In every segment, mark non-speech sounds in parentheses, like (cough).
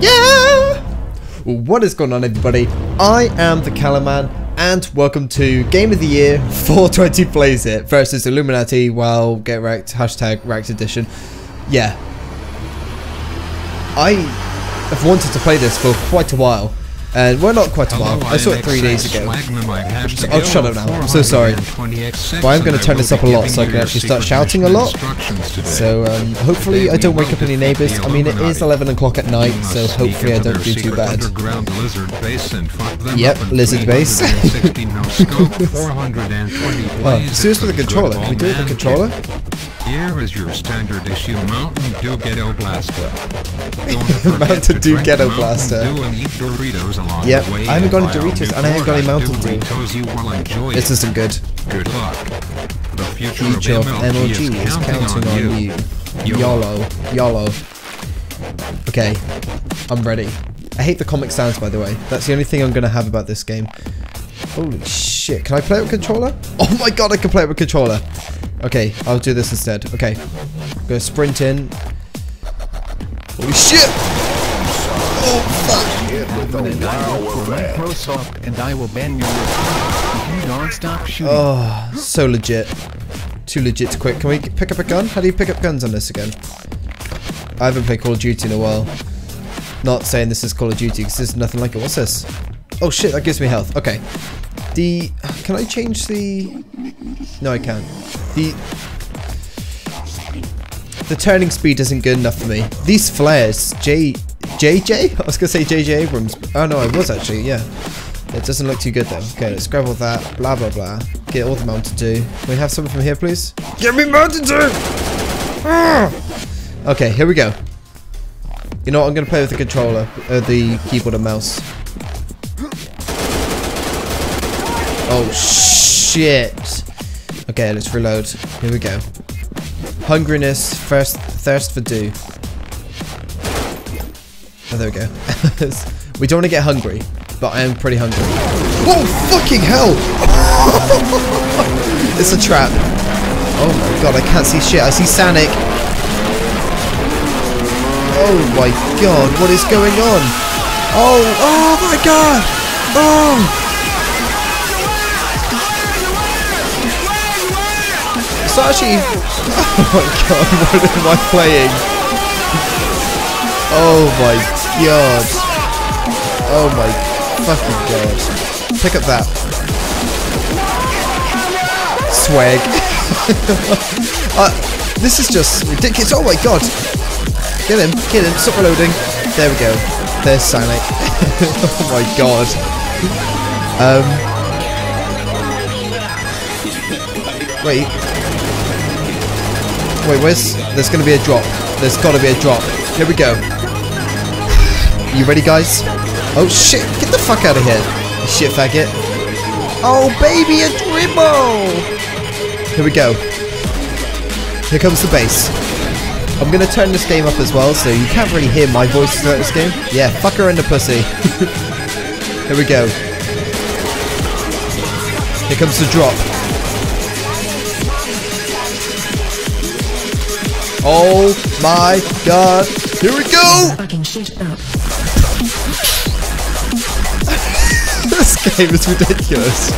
Yeah! What is going on everybody? I am the Caluman and welcome to Game of the Year (laughs) 420 Blaze It versus Illuminati while get wrecked, hashtag wrecked edition. Yeah. I have wanted to play this for quite a while. And we're not quite a while. I saw it three days ago. Oh, shut up now. I'm so sorry. But I'm going to turn this up a lot so I can actually start shouting a lot. So um, hopefully I don't wake up any neighbours. I mean, it is 11 o'clock at night, so hopefully I don't do too bad. Yep, lizard base. oh, serious with the controller. Can we do it with the controller? Here is your standard issue Mountain Dew Ghetto Blaster. (laughs) Mountain Dew Ghetto Blaster. Yep, I haven't got any Doritos and I haven't got any Mountain Dew. This isn't good. Good luck. The future, future of MLG, MLG is counting on, on you. you. YOLO. YOLO. Okay, I'm ready. I hate the comic sounds, by the way. That's the only thing I'm going to have about this game. Holy shit. Can I play it with controller? (laughs) Oh my god, I can play it with controller. Okay, I'll do this instead. Okay. I'm gonna sprint in. Holy shit! Oh fuck! and I will bend your if you don't stop shooting. Oh, so legit. Too legit to quit. Can we pick up a gun? How do you pick up guns on this again? I haven't played Call of Duty in a while. Not saying this is Call of Duty because there's nothing like it. What's this? Oh shit, that gives me health. Okay. The... Can I change the... No, I can't. The... The turning speed isn't good enough for me. These flares, J... JJ? (laughs) I was gonna say JJ Abrams. Oh no, I was actually, yeah. It doesn't look too good though. Okay, let's grab all that. Blah, blah, blah. Get all the Mountain Dew. Can we have something from here, please? Give me Mountain Dew! Ah! Okay, here we go. You know what? I'm gonna play with the controller, uh, the keyboard and mouse. Oh shit! Okay, let's reload. Here we go. Hungriness, first thirst for dew. Oh, there we go. (laughs) we don't want to get hungry, but I am pretty hungry. Oh fucking hell! (laughs) it's a trap. Oh my god, I can't see shit. I see Sanic. Oh my god, what is going on? Oh, oh my god! Oh! Actually... (laughs) Oh my god, what am I playing? Oh my god. Oh my fucking god. Pick up that. Swag. (laughs) uh, this is just ridiculous. Oh my god. Get him, get him, stop reloading. There we go. There's Sonic. (laughs) oh my god. Um. Wait. Wait, where's... There's gonna be a drop. There's gotta be a drop. Here we go. You ready, guys? Oh, shit. Get the fuck out of here. Shit faggot. Oh, baby, a dribble! Here we go. Here comes the bass. I'm gonna turn this game up as well, so you can't really hear my voice throughout this game. Yeah, fuck her in the pussy. (laughs) Here we go. Here comes the drop. Oh my god. Here we go! (laughs) this game is ridiculous.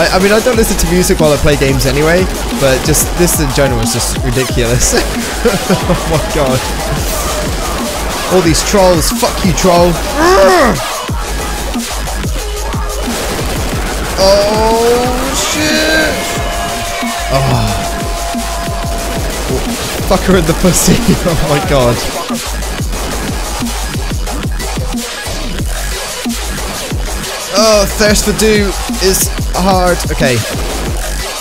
I, I, mean, I don't listen to music while I play games anyway, but just this in general is just ridiculous. (laughs) oh my god. All these trolls. Fuck you, troll. (sighs) Oh, shit. Oh. Fuck her in the pussy. (laughs) oh my god. Oh, thirst for dew is hard. Okay.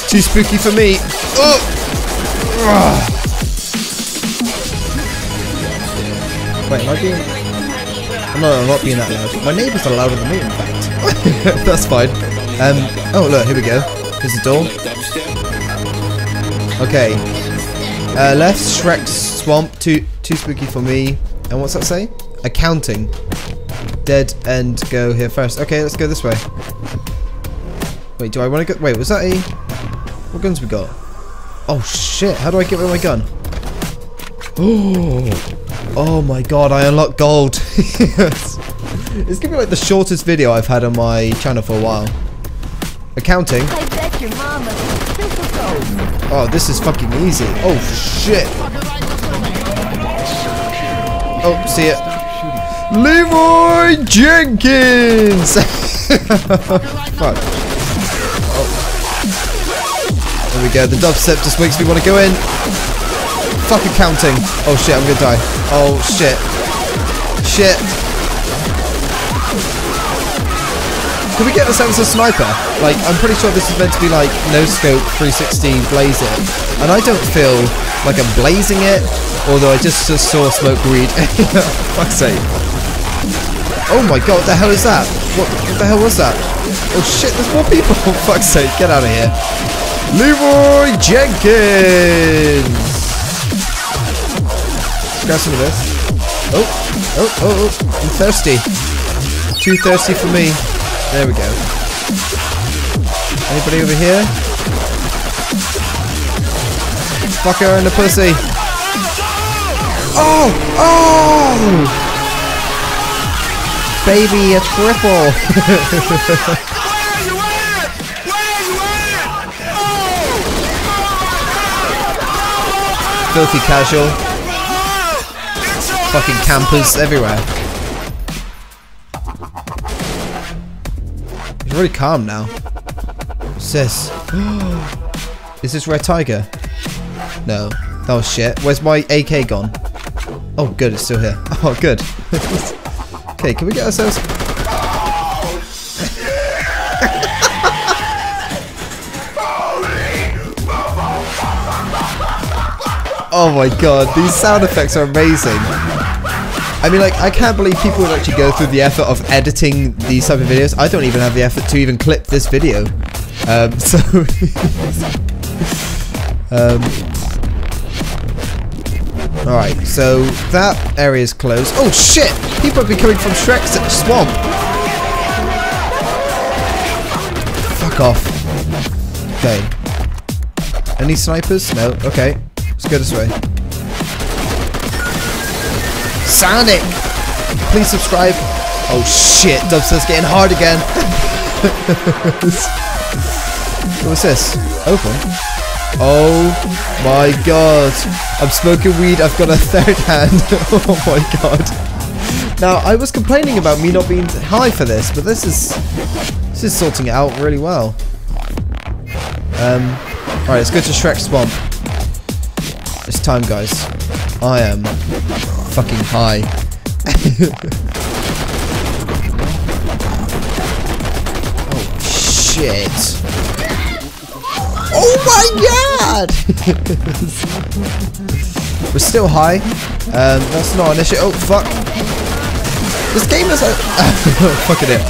Too spooky for me. Oh! Ugh. Wait, am I being... Oh, no, I'm not being that loud. My neighbours are louder than me, in fact. (laughs) That's fine. Um, oh, look, here we go. Here's the door. Okay. Uh, left, Shrek Swamp, too too spooky for me. And what's that say? Accounting. Dead end go here first. Okay, let's go this way. Wait, do I want to go? Wait, was that a... What guns we got? Oh shit, how do I get rid of my gun? Oh, (gasps) Oh my god, I unlocked gold. (laughs) it's gonna be like the shortest video I've had on my channel for a while. Accounting. I bet your mama. Oh, this is fucking easy. Oh shit. Oh, see it. Leroy Jenkins! (laughs) Fuck. Oh. There we go, the dubstep just makes me want to go in. Fucking counting. Oh shit, I'm gonna die. Oh shit. Shit. Can we get a sense of sniper? Like, I'm pretty sure this is meant to be like no scope 360 blaze it. And I don't feel like I'm blazing it, although I just, just saw smoke weed. (laughs) Fuck's sake. Oh my god, what the hell is that? What, what the hell was that? Oh shit, there's more people. (laughs) Fuck's sake, get out of here. Leroy Jenkins! Grab some of this. Oh, oh, oh, oh, I'm thirsty. Too thirsty for me. There we go. Anybody over here? Fuck her in the pussy. Oh! Oh! Baby, a triple! (laughs) Filthy casual. Fucking campers everywhere. Really calm now. What's this? (gasps) Is this Red Tiger? No. That was shit. Where's my AK gone? Oh, good. It's still here. (laughs) Oh, good. (laughs) okay, can we get ourselves... (laughs) Oh my god, these sound effects are amazing. I mean, like, I can't believe people would actually go through the effort of editing these type of videos. I don't even have the effort to even clip this video. Um, (laughs) so... um, Alright, so that area is closed. Oh shit! People have been coming from Shrek's swamp! Fuck off. Okay. Any snipers? No. Okay. Let's go this way. Sonic! Please subscribe. Oh shit, Dubstep's getting hard again. (laughs) What's this? Open. Oh my god. I'm smoking weed, I've got a third hand. (laughs) oh my god. Now, I was complaining about me not being high for this, but this is this is sorting it out really well. Um, Alright, let's go to Shrek Swamp. It's time, guys. I am fucking high. (laughs) oh, shit. Oh my god! (laughs) We're still high. Um, that's not an issue. Oh, fuck. This game is a... (laughs) Fucking it.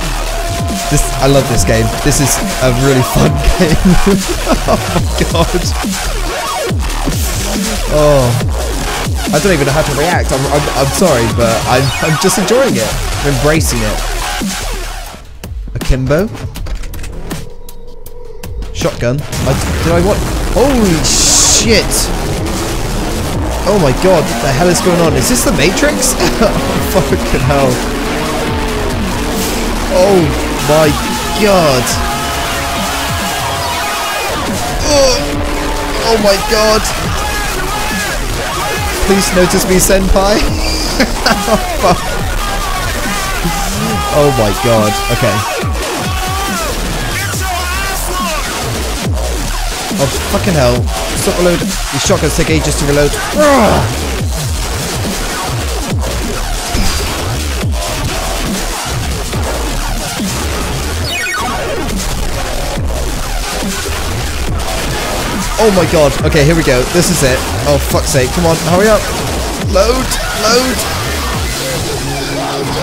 This, I love this game. This is a really fun game. oh my god. Oh. I don't even know how to react. I'm, I'm, I'm sorry, but I'm, I'm just enjoying it. I'm embracing it. Akimbo. Shotgun. I, did I want... Holy shit! Oh my god, what the hell is going on? Is this the Matrix? oh, (laughs) fucking hell. Oh my god. Oh, oh my god. Please notice me, Senpai. (laughs) oh my god. Okay. Oh fucking hell. Stop. These shotguns take ages to reload. Oh my god. Okay, here we go. This is it. Oh, fuck's sake. Come on, hurry up. Load, load.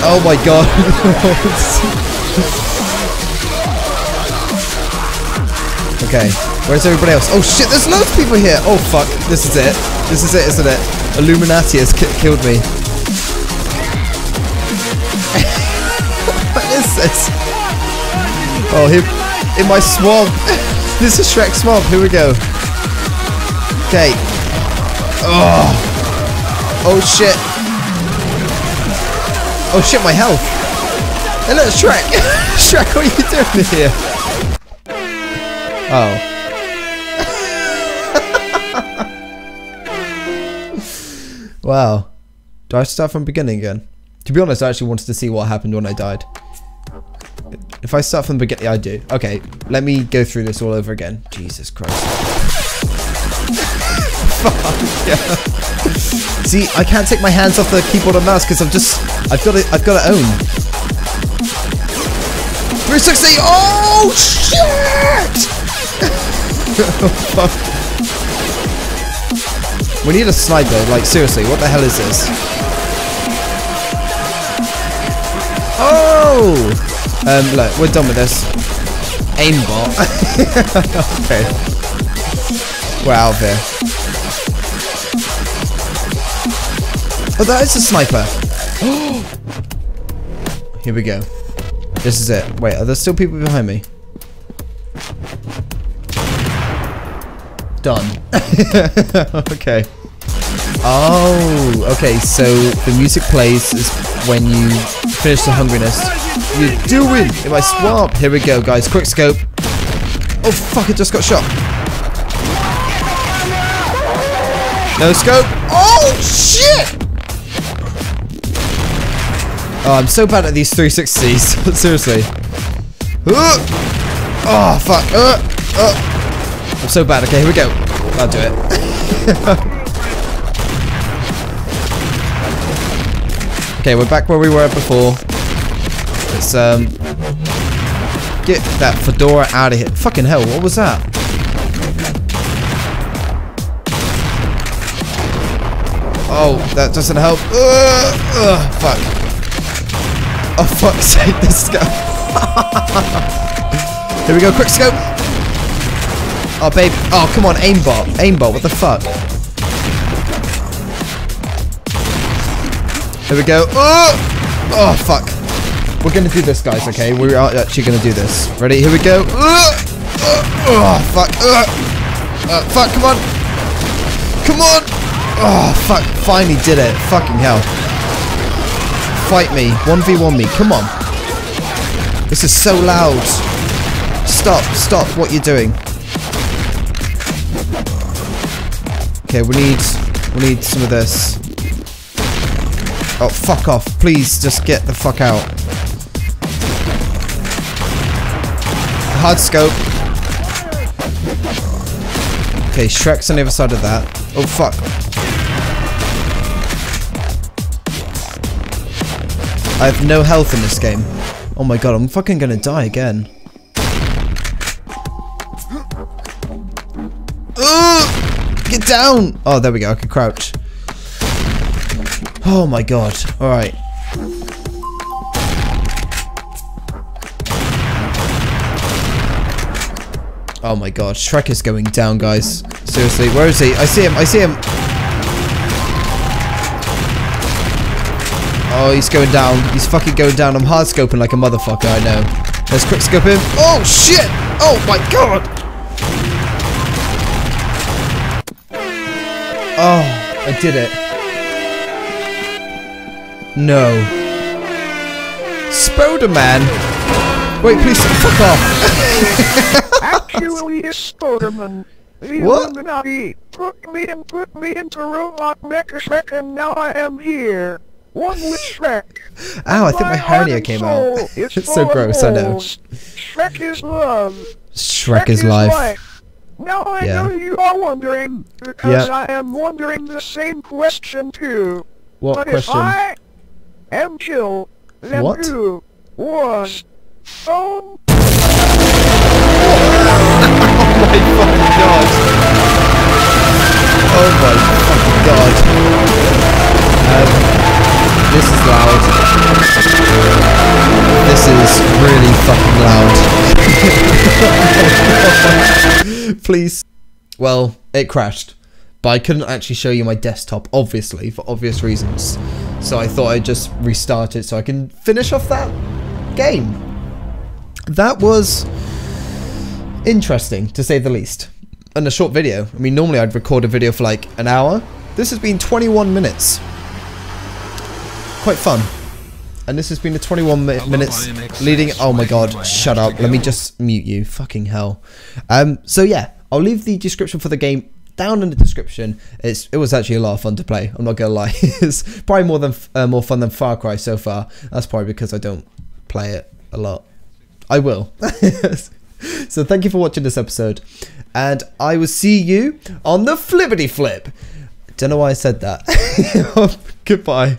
Oh my god. (laughs) okay, where's everybody else? Oh shit, there's loads of people here. Oh fuck, this is it. This is it, isn't it? Illuminati has killed me. (laughs) what is this? Oh, here, in my swamp. (laughs) this is Shrek Swamp. Here we go. Okay. Oh. Oh shit. Oh shit, my health. Hey look, Shrek. (laughs) Shrek, what are you doing here? Oh. (laughs) wow. Do I start from beginning again? To be honest, I actually wanted to see what happened when I died. If I start from the beginning, I do. Okay, let me go through this all over again. Jesus Christ. Fuck, (laughs) yeah. See, I can't take my hands off the keyboard and mouse because I've just, I've got to, I've got to own. 360, oh shit! oh, (laughs) fuck. we need a sniper, like seriously, what the hell is this? Oh! Um, look, we're done with this. Aimbot. (laughs) okay. We're out of here. Oh, (laughs) that is a sniper. (gasps) Here we go. This is it. Wait, are there still people behind me? Done. (laughs) okay. Oh, okay, so the music plays is when you finish the hungriness. You're doing If I swap, Here we go, guys. Quick scope. Oh, fuck, it just got shot. No scope. Oh, shit! Oh, I'm so bad at these 360s. (laughs) Seriously. Uh, oh, fuck. Uh, uh. I'm so bad. Okay, here we go. I'll do it. (laughs) Okay, we're back where we were before. Let's um get that fedora out of here. Fucking hell, what was that? Oh, that doesn't help. Uh, fuck. (laughs) Oh fuck's sake, this guy. (laughs) Here we go, quick scope. Oh babe. Oh come on, aimbot. Aimbot, what the fuck? Here we go. Oh! oh, fuck. We're gonna do this, guys, okay? We are actually gonna do this. Ready? Here we go. Oh, oh fuck. oh, fuck, come on. Come on. Oh, fuck. Finally did it. Fucking hell. Fight me. 1v1 me. Come on. This is so loud. Stop. Stop what you're doing. Okay, we need we need some of this. Oh, fuck off. Please, just get the fuck out. Hard scope. Okay, Shrek's on the other side of that. Oh, fuck. I have no health in this game. Oh my god, I'm fucking gonna die again. Uh, get down! Oh, there we go. I can crouch. Oh my god. Alright. Oh my god. Shrek is going down, guys. Seriously. Where is he? I see him. I see him. Oh, he's going down. He's fucking going down. I'm hard scoping like a motherfucker, I know. Let's quick scope him. Oh, shit! Oh my god! Oh, I did it. No. Spoderman? Wait, please fuck off. (laughs) Actually, it's Spoderman. The What? Put me and put me into robot mecha and now I am here. One with Shrek. Ow, I think my hernia came out. (laughs) is It's so gross, I know. Shrek is love. Shrek is life. Now I Yeah. know you are wondering, because Yeah. I am wondering the same question too. What but question? if I am killed, then What? who was phone my fucking god. Oh my fucking god. Um, this is loud. This is really fucking loud. (laughs) Please. Well, it crashed. But I couldn't actually show you my desktop, obviously, for obvious reasons. So I thought I'd just restart it so I can finish off that game. That was interesting, to say the least. And a short video. I mean, normally I'd record a video for like an hour. This has been 21 minutes. Quite fun. and this has been the 21 mi- minutes leading. Oh my god, shut up. Let me just mute you. Fucking hell. Um, so yeah, I'll leave the description for the game down in the description. It's it was actually a lot of fun to play. I'm not gonna lie. (laughs) it's probably more than uh, more fun than Far Cry so far. That's probably because I don't play it a lot. I will. (laughs) so thank you for watching this episode, and I will see you on the flippity flip. Don't know why I said that. (laughs) Goodbye.